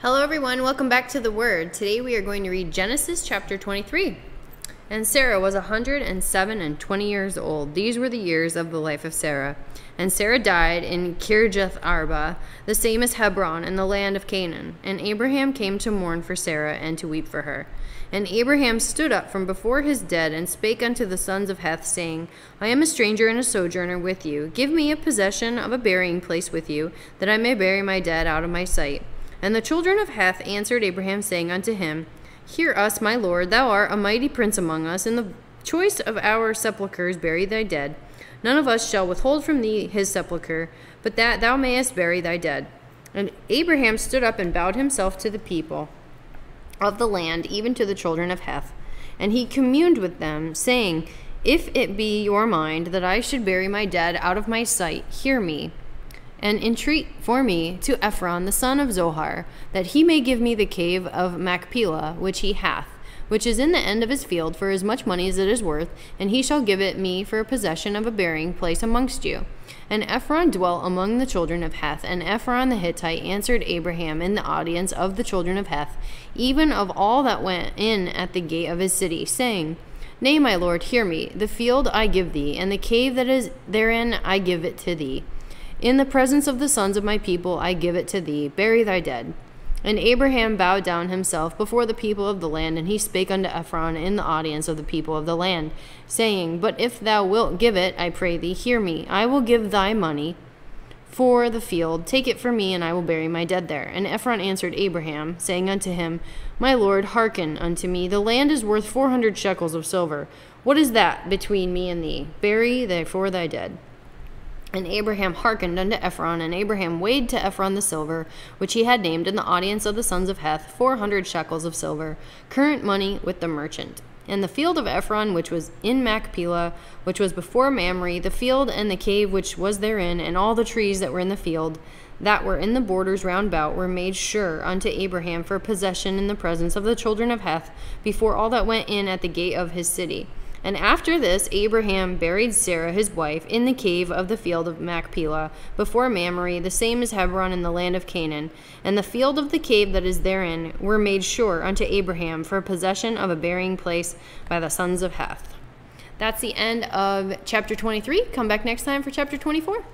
Hello, everyone. Welcome back to the Word. Today we are going to read Genesis chapter 23. And Sarah was a 107 and 20 years old. These were the years of the life of Sarah. And Sarah died in Kirjath Arba, the same as Hebron, in the land of Canaan. And Abraham came to mourn for Sarah and to weep for her. And Abraham stood up from before his dead and spake unto the sons of Heth, saying, I am a stranger and a sojourner with you. Give me a possession of a burying place with you, that I may bury my dead out of my sight. And the children of Heth answered Abraham, saying unto him, Hear us, my lord, thou art a mighty prince among us. In the choice of our sepulchres bury thy dead. None of us shall withhold from thee his sepulchre, but that thou mayest bury thy dead. And Abraham stood up and bowed himself to the people of the land, even to the children of Heth. And he communed with them, saying, If it be your mind that I should bury my dead out of my sight, hear me and entreat for me to Ephron the son of Zohar, that he may give me the cave of Machpelah, which he hath, which is in the end of his field, for as much money as it is worth, and he shall give it me for a possession of a burying place amongst you. And Ephron dwelt among the children of Heth, and Ephron the Hittite answered Abraham in the audience of the children of Heth, even of all that went in at the gate of his city, saying, Nay, my lord, hear me. The field I give thee, and the cave that is therein I give it to thee. In the presence of the sons of my people I give it to thee. Bury thy dead. And Abraham bowed down himself before the people of the land, and he spake unto Ephron in the audience of the people of the land, saying, But if thou wilt give it, I pray thee, hear me. I will give thy money for the field. Take it from me, and I will bury my dead there. And Ephron answered Abraham, saying unto him, My lord, hearken unto me. The land is worth four hundred shekels of silver. What is that between me and thee? Bury therefore thy dead. And Abraham hearkened unto Ephron, and Abraham weighed to Ephron the silver, which he had named in the audience of the sons of Heth, four hundred shekels of silver, current money with the merchant. And the field of Ephron, which was in Machpelah, which was before Mamre, the field and the cave which was therein, and all the trees that were in the field, that were in the borders round about, were made sure unto Abraham for possession in the presence of the children of Heth, before all that went in at the gate of his city. And after this, Abraham buried Sarah his wife in the cave of the field of Machpelah, before Mamre, the same as Hebron in the land of Canaan. And the field of the cave that is therein were made sure unto Abraham for possession of a burying place by the sons of Heth. That's the end of chapter 23. Come back next time for chapter 24.